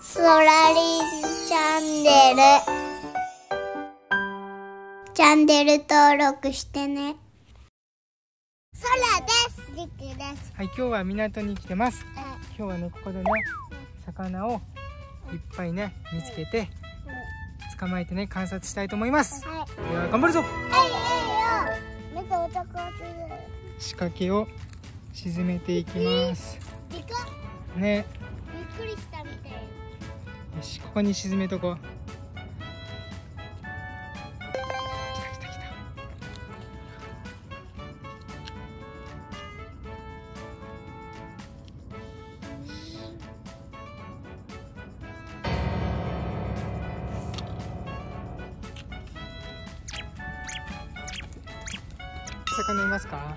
ソラリンチャンネル。チャンネル登録してね。ソラです。リクです。はい、今日は港に来てます。うん今日はね、ここでね、魚をいっぱいね、見つけて、捕まえてね、観察したいと思います。はい。では、頑張るぞ。えいえいよ。目とお茶こする仕掛けを沈めていきます。ね、よし、ここに沈めとこう。来た来た来た。魚いますか？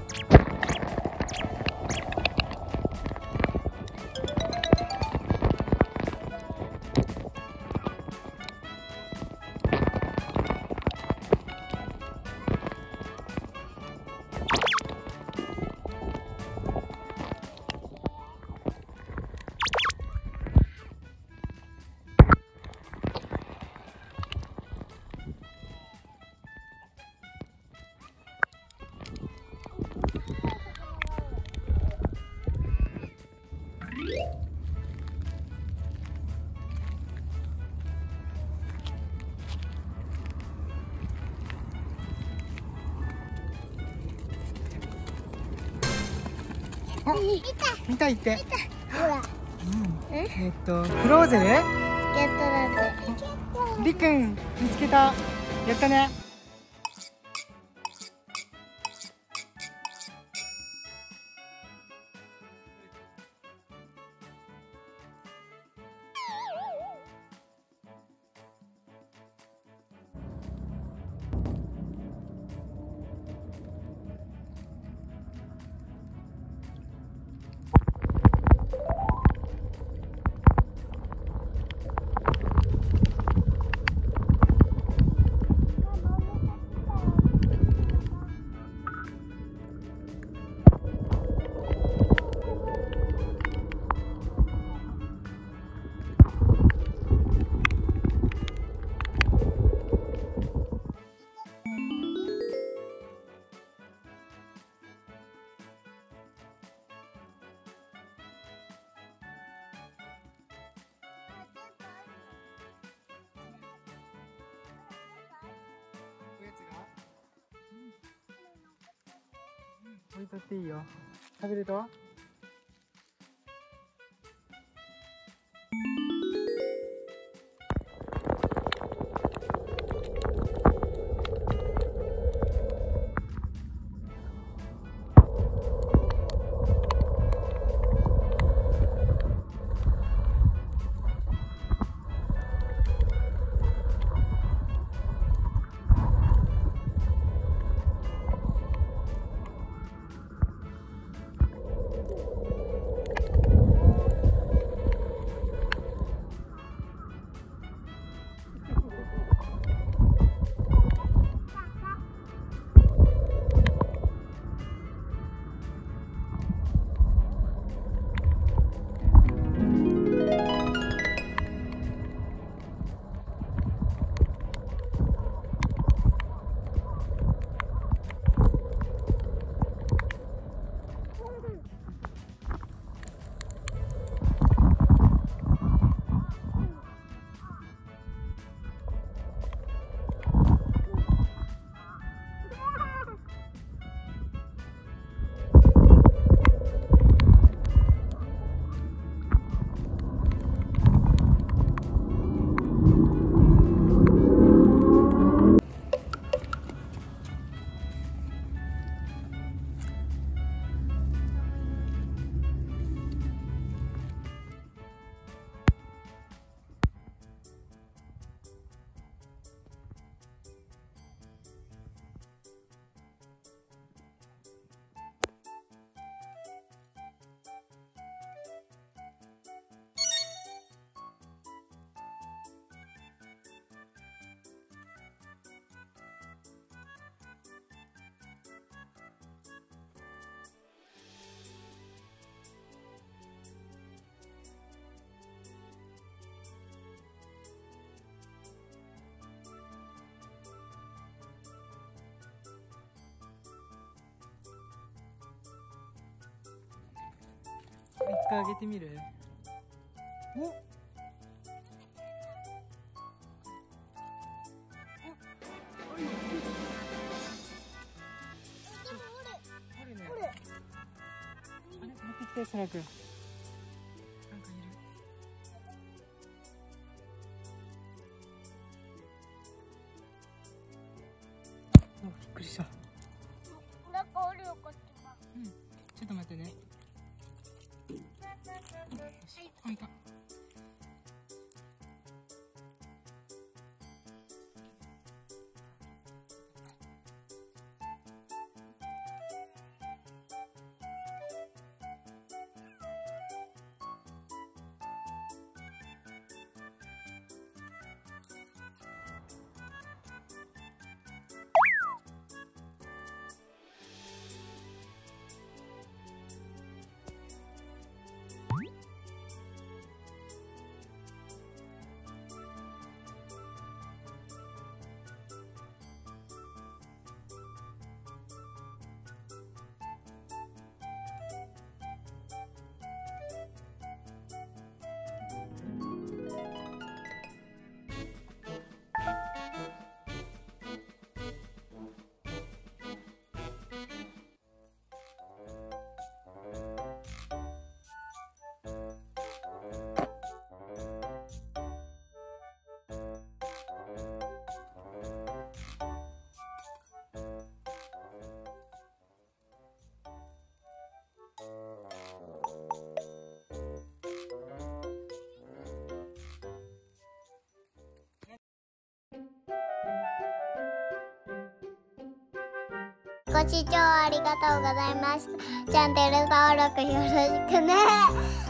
あ、見見たいって。た。ほらうん。ええっと、クローゼル？ゲットだぜ。りっくん見つけた。やったね置いとっていいよ。食べると？回あげてみる？お？お？あるね。あれ？持ってきてそらくんなんかいる。おびっくりした。なんかおるよこっちはうん。ちょっと待ってねよしあいた。ご視聴ありがとうございました。チャンネル登録よろしくね。